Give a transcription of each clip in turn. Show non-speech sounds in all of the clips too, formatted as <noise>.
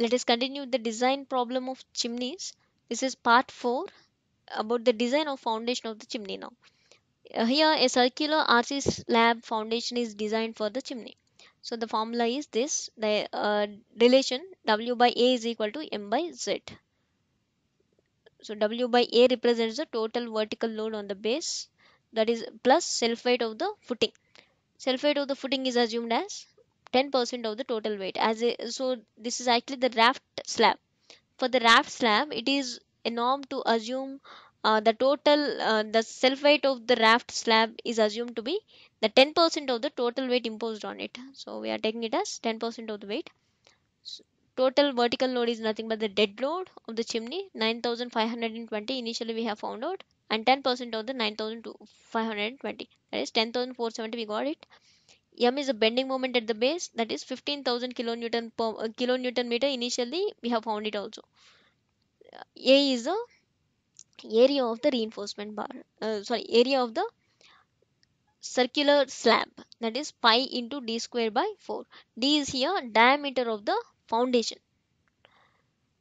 let us continue the design problem of chimneys. This is part 4 about the design of foundation of the chimney now. Uh, here a circular RC slab foundation is designed for the chimney. So the formula is this, the uh, relation W by A is equal to M by Z. So W by A represents the total vertical load on the base that is plus self weight of the footing. Self weight of the footing is assumed as 10% of the total weight. As a, so this is actually the raft slab. For the raft slab it is a norm to assume uh, the total uh, the self weight of the raft slab is assumed to be the 10% of the total weight imposed on it. So we are taking it as 10% of the weight. So total vertical load is nothing but the dead load of the chimney 9520 initially we have found out and 10% of the 9520 that is 10470 we got it M is a bending moment at the base that is 15,000 kilonewton per uh, kilonewton meter initially we have found it also. A is the area of the reinforcement bar uh, sorry area of the circular slab that is pi into d square by 4. D is here diameter of the foundation.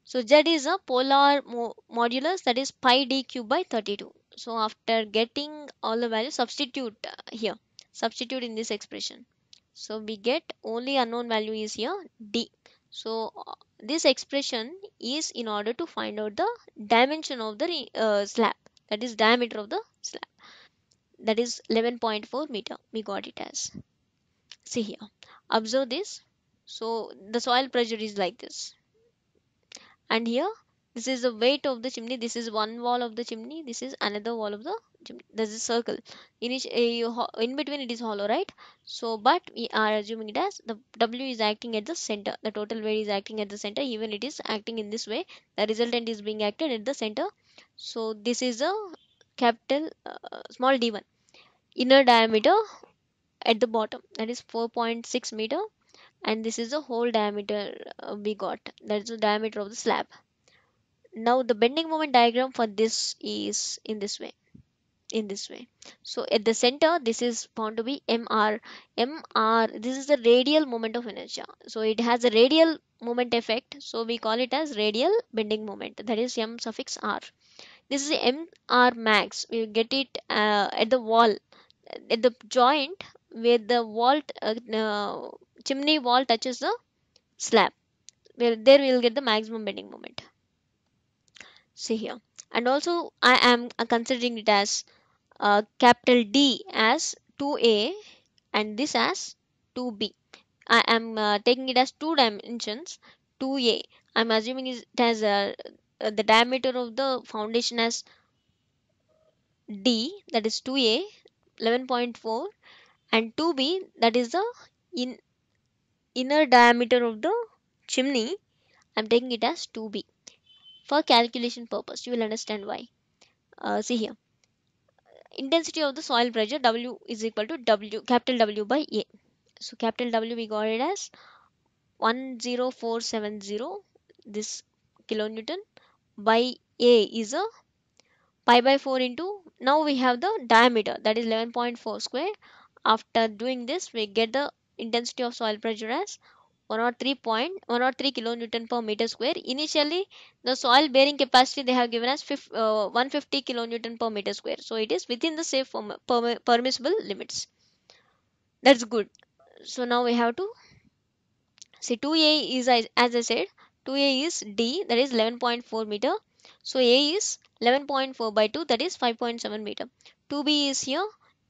So Z is a polar mo modulus that is pi d cube by 32. So after getting all the values substitute uh, here substitute in this expression. So we get only unknown value is here d. So this expression is in order to find out the dimension of the uh, slab. That is diameter of the slab. That is 11.4 meter. We got it as. See here. Observe this. So the soil pressure is like this. And here this is the weight of the chimney. This is one wall of the chimney. This is another wall of the chimney. There's a circle. In, each, in between it is hollow right? So but we are assuming it as the w is acting at the center. The total weight is acting at the center. Even it is acting in this way. The resultant is being acted at the center. So this is a capital uh, small d1 inner diameter at the bottom. That is 4.6 meter. And this is the whole diameter uh, we got. That is the diameter of the slab now the bending moment diagram for this is in this way in this way. So at the center this is found to be mr mr this is the radial moment of inertia. So it has a radial moment effect. So we call it as radial bending moment. That is m suffix r. This is mr max. We get it uh, at the wall at the joint where the wall uh, uh, chimney wall touches the slab where there we will get the maximum bending moment see here. And also I am considering it as uh, capital D as 2A and this as 2B I am uh, taking it as two dimensions 2A I'm assuming it has uh, the diameter of the foundation as D that is 2A 11.4 and 2B that is the in inner diameter of the chimney. I'm taking it as 2B for calculation purpose you will understand why. Uh, see here. Intensity of the soil pressure W is equal to W capital W by A. So capital W we got it as 10470 this kilonewton by A is a pi by 4 into now we have the diameter that is 11.4 square. After doing this we get the intensity of soil pressure as 103.103 kilonewton per meter square. Initially, the soil bearing capacity they have given us uh, 150 kilonewton per meter square. So it is within the safe permissible limits. That's good. So now we have to see 2A is as I said 2A is D that is 11.4 meter. So A is 11.4 by 2 that is 5.7 meter. 2B is here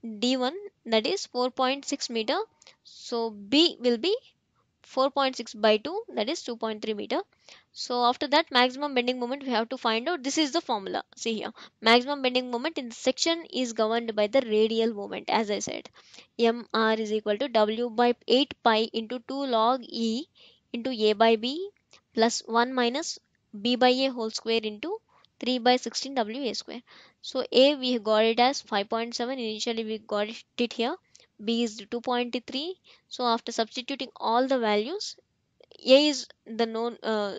D1 that is 4.6 meter. So B will be 4.6 by 2 that is 2.3 meter. So after that maximum bending moment we have to find out. This is the formula. See here. Maximum bending moment in the section is governed by the radial moment as i said. Mr is equal to w by 8 pi into 2 log e into a by b plus 1 minus b by a whole square into 3 by 16 w a square. So a we got it as 5.7 initially we got it here b is 2.3 so after substituting all the values a is the known uh,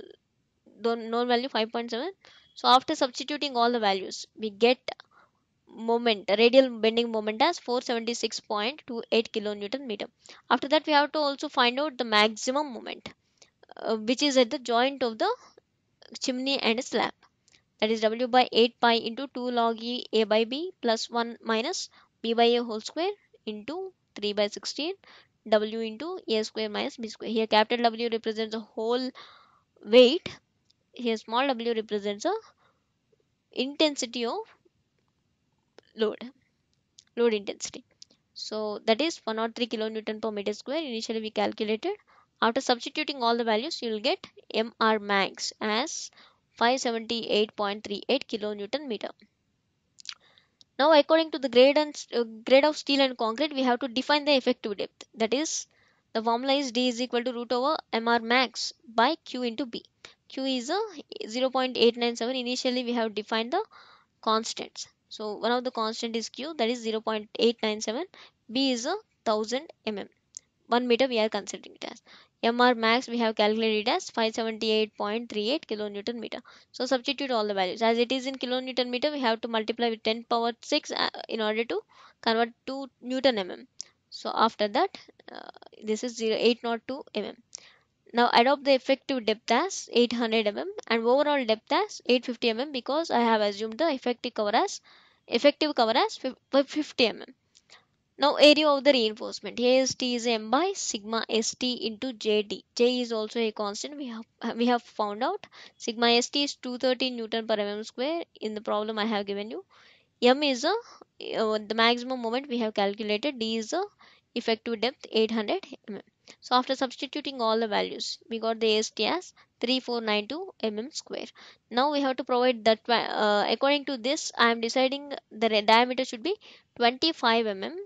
the known value 5.7 so after substituting all the values we get moment radial bending moment as 476.28 kilonewton meter. After that we have to also find out the maximum moment uh, which is at the joint of the chimney and slab. That is w by 8 pi into 2 log e a by b plus 1 minus b by a whole square into 3 by 16 w into a square minus b square. Here capital w represents the whole weight. Here small w represents the intensity of load load intensity. So that is 103 kilonewton per meter square. Initially we calculated. After substituting all the values you will get mr max as 578.38 kilonewton meter now according to the grade and uh, grade of steel and concrete we have to define the effective depth. That is the formula is d is equal to root over mr max by q into b. Q is a 0.897 initially we have defined the constants. So one of the constant is q that is 0.897 b is a 1000 mm 1 meter we are considering it as. Mr max we have calculated as 578.38 kilonewton meter. So substitute all the values. As it is in kilonewton meter we have to multiply with 10 power 6 uh, in order to convert to newton mm. So after that uh, this is 0, 0802 mm. Now adopt the effective depth as 800 mm and overall depth as 850 mm because I have assumed the effective cover as effective cover as 50 mm. Now area of the reinforcement. AST is m by sigma st into jd. J is also a constant. We have <laughs> we have found out sigma st is 230 newton per mm square. In the problem I have given you. M is a uh, the maximum moment we have calculated. D is the effective depth 800 mm. So after substituting all the values, we got the AST as 3492 mm square. Now we have to provide that uh, according to this I am deciding the diameter should be 25 mm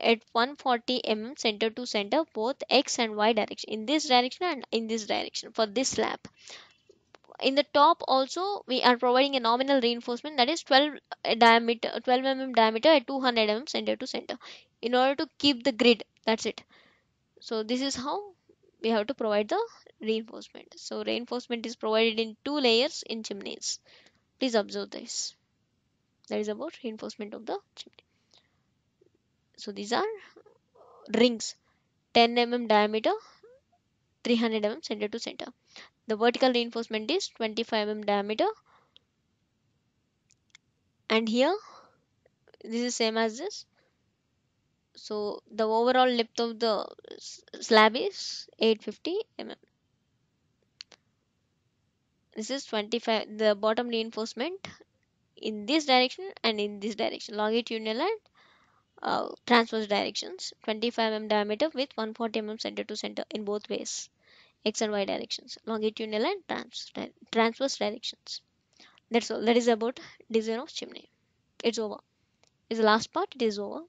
at 140 mm center to center both x and y direction in this direction and in this direction for this slab in the top also we are providing a nominal reinforcement that is 12 diameter 12 mm diameter at 200 mm center to center in order to keep the grid. That's it. So this is how we have to provide the reinforcement. So reinforcement is provided in two layers in chimneys. Please observe this. That is about reinforcement of the chimney so these are rings. 10 mm diameter 300 mm center to center. The vertical reinforcement is 25 mm diameter. And here this is same as this. So the overall depth of the slab is 850 mm. This is 25 the bottom reinforcement in this direction and in this direction. Longitudinal and uh, transverse directions 25 mm diameter with 140 mm center to center in both ways x and y directions longitudinal and trans transverse directions. That's all. That is about design of chimney. It's over. It's the last part? It is over